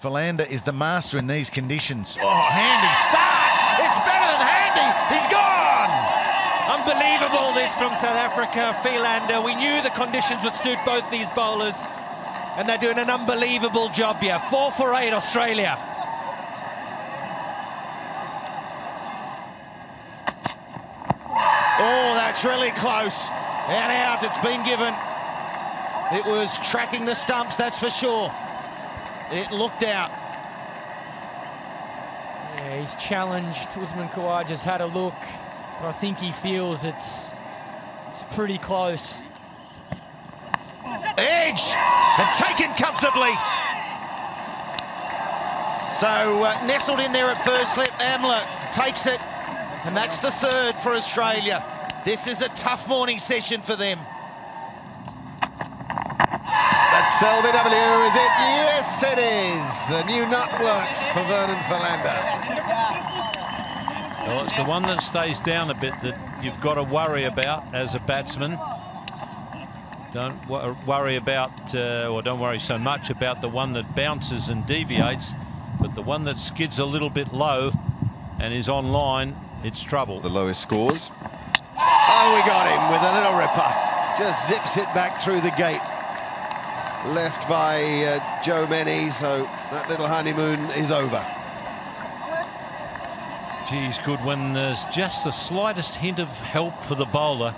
Philander is the master in these conditions. Oh, handy start! It's better than handy! He's gone! Unbelievable this from South Africa, Philander. We knew the conditions would suit both these bowlers, and they're doing an unbelievable job here. Four for eight, Australia. Oh, that's really close. And out, it's been given. It was tracking the stumps, that's for sure. It looked out. Yeah, he's challenged. Usman Khawaja's had a look, but I think he feels it's it's pretty close. Edge and taken comfortably. So uh, nestled in there at first slip, Amla takes it, and that's the third for Australia. This is a tough morning session for them. That's LBW, is it? Yes, it is. The new nut works for Vernon Philander. Well, it's the one that stays down a bit that you've got to worry about as a batsman. Don't worry about, uh, or don't worry so much about the one that bounces and deviates, but the one that skids a little bit low and is on line, it's trouble. The lowest scores. Oh, we got him with a little ripper. Just zips it back through the gate. Left by uh, Joe Mennie, so that little honeymoon is over. Geez, good when there's just the slightest hint of help for the bowler.